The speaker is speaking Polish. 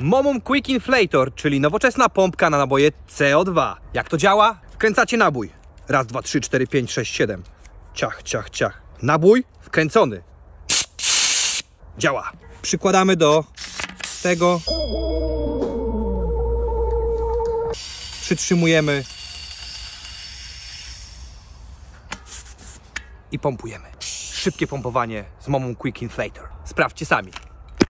Momum Quick Inflator, czyli nowoczesna pompka na naboje CO2. Jak to działa? Wkręcacie nabój. Raz, dwa, trzy, cztery, pięć, sześć, siedem. Ciach, ciach, ciach. Nabój wkręcony. Działa. Przykładamy do tego. Przytrzymujemy. I pompujemy. Szybkie pompowanie z Momum Quick Inflator. Sprawdźcie sami.